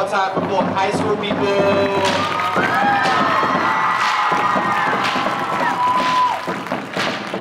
more time for more high school people.